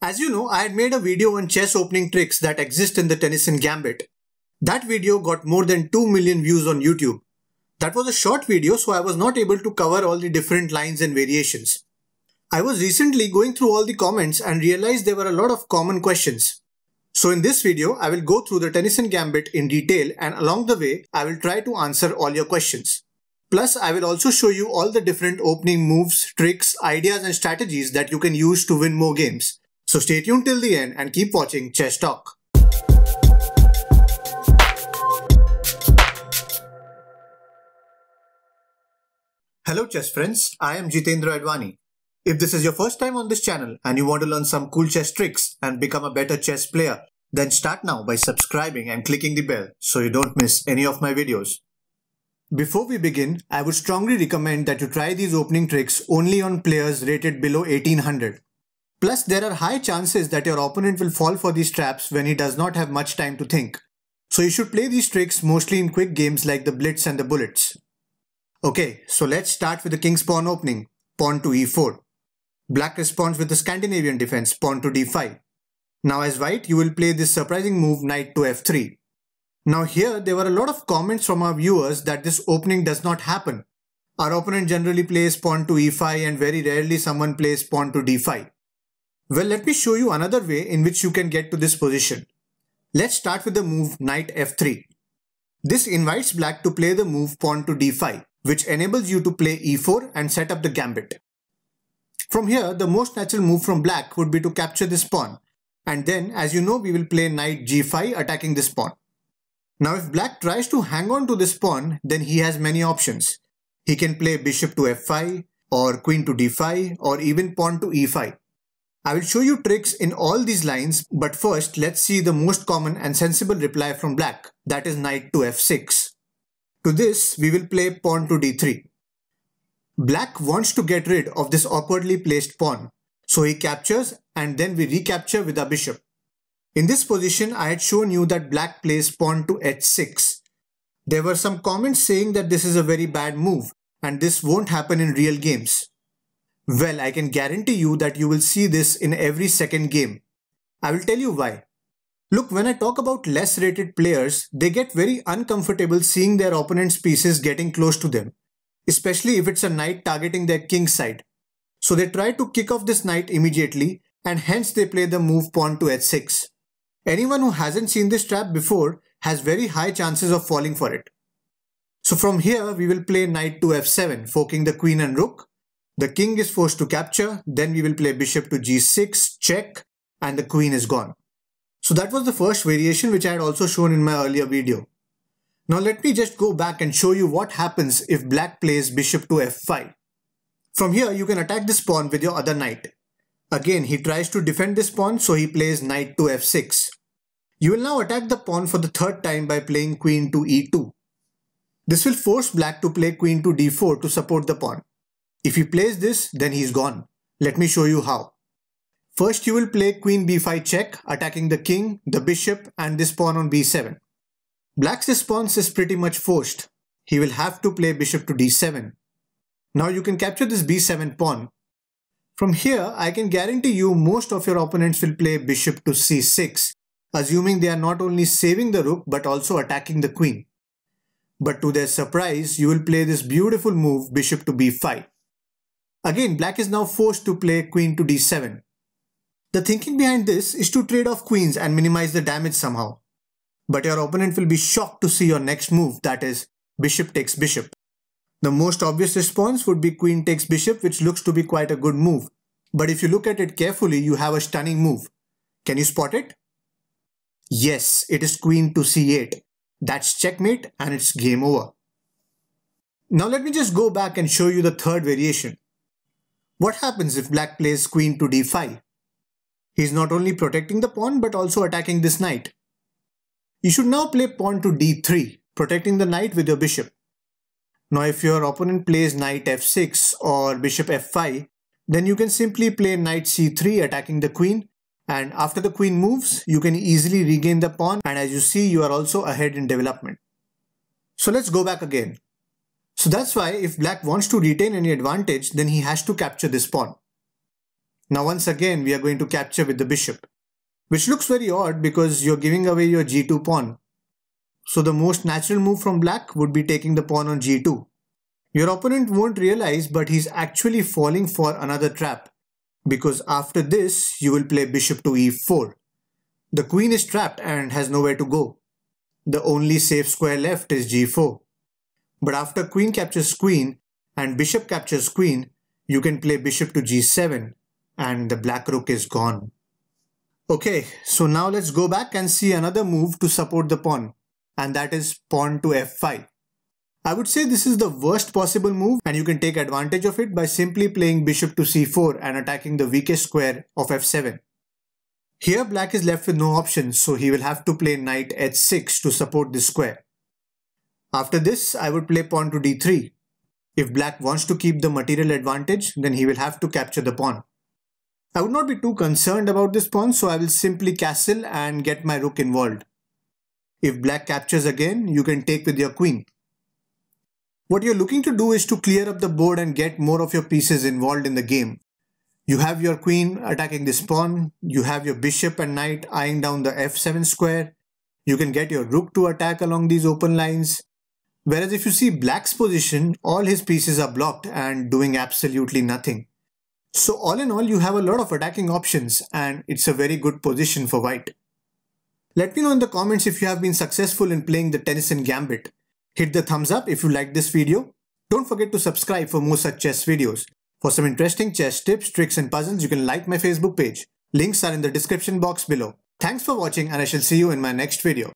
As you know, I had made a video on chess opening tricks that exist in the Tennison Gambit. That video got more than 2 million views on YouTube. That was a short video so I was not able to cover all the different lines and variations. I was recently going through all the comments and realized there were a lot of common questions. So in this video, I will go through the Tennison Gambit in detail and along the way, I will try to answer all your questions. Plus, I will also show you all the different opening moves, tricks, ideas and strategies that you can use to win more games. So stay tuned till the end and keep watching Chess Talk. Hello chess friends, I am Jeetendra Advani. If this is your first time on this channel and you want to learn some cool chess tricks and become a better chess player, then start now by subscribing and clicking the bell so you don't miss any of my videos. Before we begin, I would strongly recommend that you try these opening tricks only on players rated below 1800. Plus, there are high chances that your opponent will fall for these traps when he does not have much time to think. So you should play these tricks mostly in quick games like the Blitz and the Bullets. Okay, so let's start with the king's pawn opening, pawn to e4. Black responds with the Scandinavian defense, pawn to d5. Now as white, you will play this surprising move, knight to f3. Now here, there were a lot of comments from our viewers that this opening does not happen. Our opponent generally plays pawn to e5 and very rarely someone plays pawn to d5. Well, let me show you another way in which you can get to this position. Let's start with the move knight f3. This invites black to play the move pawn to d5, which enables you to play e4 and set up the gambit. From here, the most natural move from black would be to capture this pawn. And then, as you know, we will play knight g5 attacking this pawn. Now, if black tries to hang on to this pawn, then he has many options. He can play bishop to f5, or queen to d5, or even pawn to e5. I will show you tricks in all these lines, but first let's see the most common and sensible reply from black, that is knight to f6. To this, we will play pawn to d3. Black wants to get rid of this awkwardly placed pawn, so he captures and then we recapture with our bishop. In this position, I had shown you that black plays pawn to h6. There were some comments saying that this is a very bad move and this won't happen in real games. Well, I can guarantee you that you will see this in every second game. I will tell you why. Look, when I talk about less rated players, they get very uncomfortable seeing their opponent's pieces getting close to them, especially if it's a knight targeting their king side. So they try to kick off this knight immediately and hence they play the move pawn to h6. Anyone who hasn't seen this trap before has very high chances of falling for it. So from here we will play knight to f7, forking the queen and rook, the king is forced to capture, then we will play bishop to g6, check, and the queen is gone. So that was the first variation which I had also shown in my earlier video. Now let me just go back and show you what happens if black plays bishop to f5. From here you can attack this pawn with your other knight. Again he tries to defend this pawn so he plays knight to f6. You will now attack the pawn for the third time by playing queen to e2. This will force black to play queen to d4 to support the pawn. If he plays this, then he's gone. Let me show you how. First you will play queen b5 check, attacking the king, the bishop and this pawn on b7. Black's response is pretty much forced. He will have to play bishop to d7. Now you can capture this b7 pawn. From here, I can guarantee you most of your opponents will play bishop to c6, assuming they are not only saving the rook but also attacking the queen. But to their surprise, you will play this beautiful move bishop to b5. Again, black is now forced to play queen to d7. The thinking behind this is to trade off queens and minimize the damage somehow. But your opponent will be shocked to see your next move, that is, bishop takes bishop. The most obvious response would be queen takes bishop, which looks to be quite a good move. But if you look at it carefully, you have a stunning move. Can you spot it? Yes, it is queen to c8. That's checkmate and it's game over. Now let me just go back and show you the third variation. What happens if black plays queen to d5? He's not only protecting the pawn but also attacking this knight. You should now play pawn to d3, protecting the knight with your bishop. Now if your opponent plays knight f6 or bishop f5, then you can simply play knight c3 attacking the queen and after the queen moves, you can easily regain the pawn and as you see, you are also ahead in development. So let's go back again. So that's why if black wants to retain any advantage, then he has to capture this pawn. Now once again we are going to capture with the bishop. Which looks very odd because you're giving away your g2 pawn. So the most natural move from black would be taking the pawn on g2. Your opponent won't realize but he's actually falling for another trap because after this you will play bishop to e4. The queen is trapped and has nowhere to go. The only safe square left is g4. But after queen captures queen and bishop captures queen, you can play bishop to g7 and the black rook is gone. Okay, so now let's go back and see another move to support the pawn and that is pawn to f5. I would say this is the worst possible move and you can take advantage of it by simply playing bishop to c4 and attacking the weakest square of f7. Here black is left with no options so he will have to play knight h6 to support this square. After this I would play pawn to d3. If black wants to keep the material advantage then he will have to capture the pawn. I would not be too concerned about this pawn so I will simply castle and get my rook involved. If black captures again you can take with your queen. What you're looking to do is to clear up the board and get more of your pieces involved in the game. You have your queen attacking this pawn, you have your bishop and knight eyeing down the f7 square, you can get your rook to attack along these open lines. Whereas if you see black's position, all his pieces are blocked and doing absolutely nothing. So all in all, you have a lot of attacking options and it's a very good position for white. Let me know in the comments if you have been successful in playing the Tennison Gambit. Hit the thumbs up if you liked this video. Don't forget to subscribe for more such chess videos. For some interesting chess tips, tricks and puzzles, you can like my Facebook page. Links are in the description box below. Thanks for watching and I shall see you in my next video.